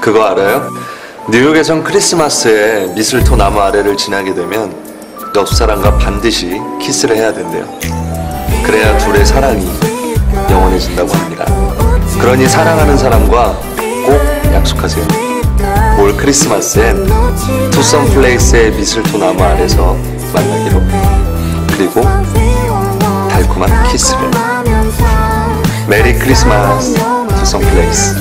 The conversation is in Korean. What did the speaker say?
그거 알아요? 뉴욕에선 크리스마스에 mistletoe 나무 아래를 지나게 되면 옆 사람과 반드시 키스를 해야 된대요. 그래야 둘의 사랑이 영원해진다고 합니다. 그러니 사랑하는 사람과 꼭 약속하세요. 올 크리스마스엔 투썸 플레이스의 mistletoe 나무 아래서 만나기로. 그리고 달콤한 키스를. 메리 크리스마스 투썸 플레이스.